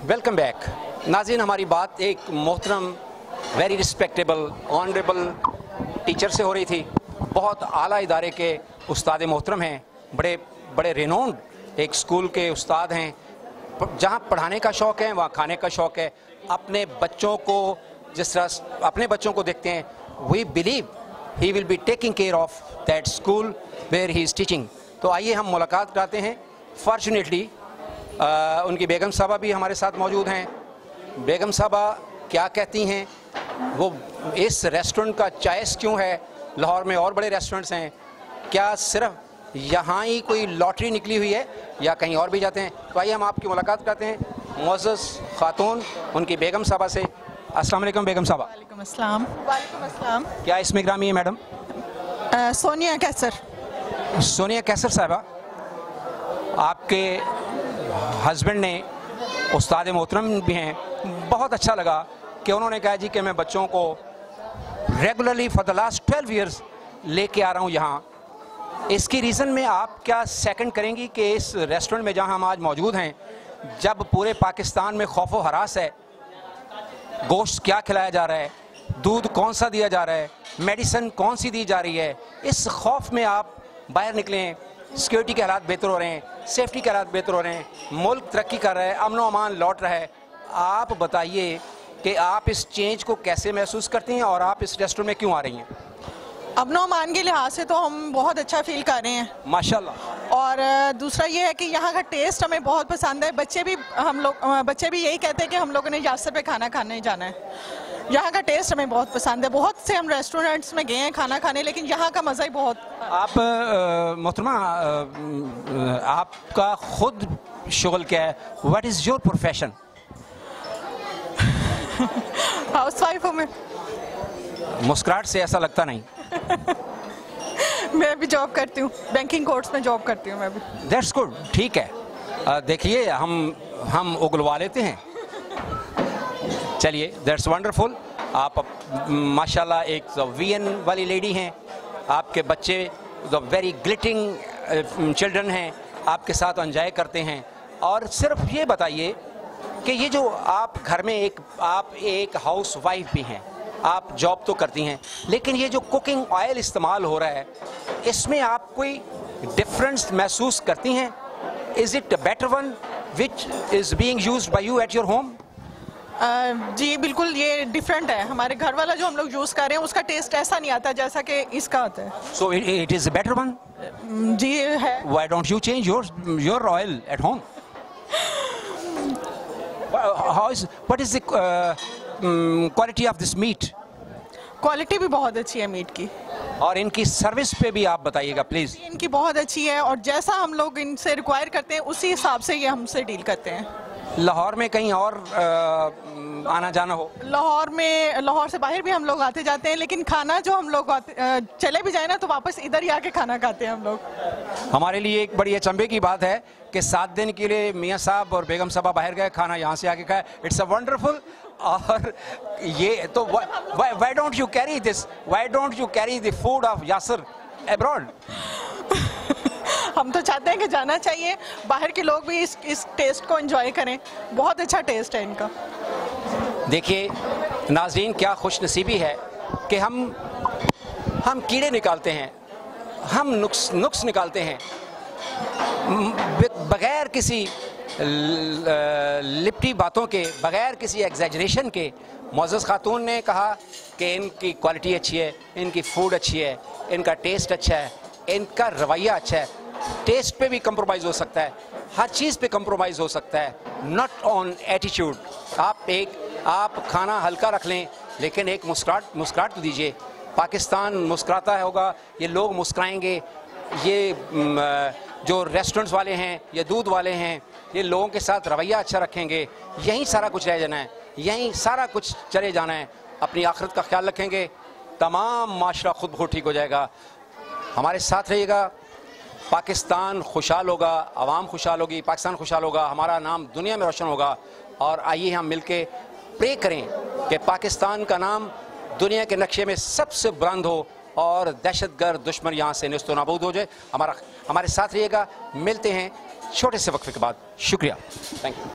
Welcome back नाजिन, हमारी बात एक मोहतरम वेरी रिस्पेक्टेबल ऑनरेबल टीचर से हो रही थी। बहुत आला इदारे के उस्ताद मोहतरम हैं। बड़े बड़े रिनोन्ड एक स्कूल के उस्ताद हैं। जहाँ पढ़ाने का शौक़ है, वहाँ खाने का शौक़ है। अपने बच्चों को, जिस तरह अपने बच्चों को देखते हैं we believe he will be taking care of that school where he is teaching तो आइए हम मुलाकात कराते हैं। फॉर्चुनेटली उनकी बेगम साहबा भी हमारे साथ मौजूद हैं। बेगम साहबा क्या कहती हैं? वो इस रेस्टोरेंट का चॉइस क्यों है? लाहौर में और बड़े रेस्टोरेंट्स हैं। क्या सिर्फ़ यहाँ ही कोई लॉटरी निकली हुई है या कहीं और भी जाते हैं? तो आइए हम आपकी मुलाकात करते हैं। मोज़ ख़ातून उनकी बेगम साहबा से। अस्सलाम वालेकुम बेगम साहबा वालेकुम अस्सलाम। वालेकुम अस्सलाम। क्या इसमें ग्रामी है मैडम? सोनिया कैसर। सोनिया कैसर साहबा आपके हस्बैंड ने, उस्ताद मोहतरम भी हैं, बहुत अच्छा लगा कि उन्होंने कहा जी कि मैं बच्चों को regularly for the last twelve years लेके आ रहा हूँ यहाँ। इसकी रीज़न में आप क्या सेकंड करेंगी कि इस रेस्टोरेंट में जहाँ हम आज मौजूद हैं, जब पूरे पाकिस्तान में खौफ हरास है, गोश्त क्या खिलाया जा रहा है, दूध कौन सा दिया जा रहा है मेडिसिन कौन सी दी जा रही है, इस खौफ में आप बाहर निकलें सिक्योरिटी के हालात बेहतर हो रहे हैं सेफ्टी के हालात बेहतर हो रहे हैं मुल्क तरक्की कर रहा है अमन अमान लौट रहा है। आप बताइए कि आप इस चेंज को कैसे महसूस करती हैं और आप इस रेस्टोरेंट में क्यों आ रही हैं? अमनो अमान के लिहाज से तो हम बहुत अच्छा फील कर रहे हैं। माशाल्लाह। और दूसरा ये है कि यहाँ का टेस्ट हमें बहुत पसंद है। बच्चे भी हम लोग बच्चे भी यही कहते हैं कि हम लोगों ने यासर पे खाना खाने जाना है। यहाँ का टेस्ट हमें बहुत पसंद है। बहुत से हम रेस्टोरेंट्स में गए हैं खाना खाने लेकिन यहाँ का मज़ा ही बहुत आप मोहतरमा आपका खुद शुगल क्या है? What is your profession housewife हूँ मैं। मुस्कुराहट से ऐसा लगता नहीं। मैं भी जॉब करती हूँ। बैंकिंग कोर्स में जॉब करती हूँ मैं भी। दैट्स गुड ठीक है। देखिए, हम हम उगलवा लेते हैं। चलिए दैट्स वंडरफुल आप माशाल्लाह, एक वीएन वाली लेडी हैं। आपके बच्चे द वेरी ग्लिटिंग चिल्ड्रन हैं। आपके साथ एंजॉय करते हैं। और सिर्फ़ ये बताइए कि ये जो आप घर में एक, आप एक हाउस वाइफ भी हैं आप जॉब तो करती हैं लेकिन ये जो कुकिंग ऑयल इस्तेमाल हो रहा है इसमें आप कोई डिफरेंस महसूस करती हैं? Is it better one which is being used by you at your home जी बिल्कुल ये डिफरेंट है। हमारे घर वाला जो हम लोग यूज़ कर रहे हैं उसका टेस्ट ऐसा नहीं आता जैसा कि इसका आता है। So it is better one जी है। Don't you change your your oil at home? Well, how is what is the of this meat. Quality भी बहुत अच्छी है मीट की। और इनकी सर्विस पे भी आप बताइएगा प्लीज़ इनकी बहुत अच्छी है और जैसा हम लोग इनसे रिक्वायर करते हैं उसी हिसाब से ये हमसे डील करते हैं। लाहौर में कहीं और uh, आना जाना हो? लाहौर में लाहौर से बाहर भी हम लोग आते जाते हैं लेकिन खाना जो हम लोग चले भी जाए ना तो वापस इधर ही आके खाना खाते हैं हम लोग। हमारे लिए एक बड़ी अचंभे की बात है कि सात दिन के लिए मियाँ साहब और बेगम साहब बाहर गए खाना यहाँ से आके खाए। इट्स अ वंडरफुल और ये तो why don't you carry this why don't you carry the food of Yasir abroad हम तो चाहते हैं कि जाना चाहिए बाहर के लोग भी इस इस टेस्ट को एंजॉय करें। बहुत अच्छा टेस्ट है इनका। देखिए नाजरीन क्या खुश नसीबी है कि हम हम कीड़े निकालते हैं हम नुक्स नुक्स निकालते हैं। बगैर किसी लिपटी बातों के बगैर किसी एग्जैजरेशन के मोज़ खातून ने कहा कि इनकी क्वालिटी अच्छी है, इनकी फ़ूड अच्छी है, इनका टेस्ट अच्छा है, इनका रवैया अच्छा है। टेस्ट पे भी कंप्रोमाइज़ हो सकता है, हर चीज़ पे कंप्रोमाइज़ हो सकता है नॉट ऑन एटीट्यूड आप एक, आप खाना हल्का रख लें, लेकिन एक मुस्कुराहट मुस्कुराहट तो दीजिए। पाकिस्तान मुस्कुराता होगा, ये लोग मुस्कुराएँगे, ये जो रेस्टोरेंट्स वाले हैं, या दूध वाले हैं, ये लोगों के साथ रवैया अच्छा रखेंगे। यहीं सारा कुछ रह जाना है। यहीं सारा कुछ चले जाना है। अपनी आखिरत का ख्याल रखेंगे। तमाम माशरा खुद ब खुद ठीक हो जाएगा। हमारे साथ रहिएगा। पाकिस्तान खुशहाल होगा, आवाम खुशहाल होगी, पाकिस्तान खुशहाल होगा, हमारा नाम दुनिया में रोशन होगा। और आइए हम मिलके प्रे करें कि पाकिस्तान का नाम दुनिया के नक्शे में सबसे बुलंद हो। और दहशतगर्द दुश्मन यहाँ से नस्तो नाबूद हो जाए। हमारा हमारे साथ रहिएगा। मिलते हैं छोटे से वक्फे के बाद। शुक्रिया। Thank you